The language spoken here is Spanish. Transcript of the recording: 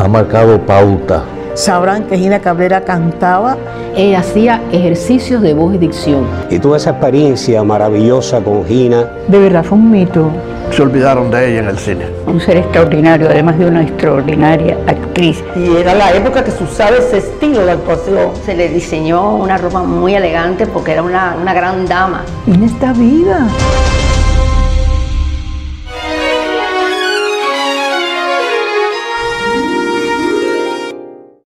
ha marcado pauta. Sabrán que Gina Cabrera cantaba. Ella hacía ejercicios de voz y dicción. Y toda esa experiencia maravillosa con Gina. De verdad fue un mito. Se olvidaron de ella en el cine. Un ser extraordinario, además de una extraordinaria actriz. Y era la época que se usaba ese estilo de actuación. Se le diseñó una ropa muy elegante porque era una, una gran dama. Gina está viva.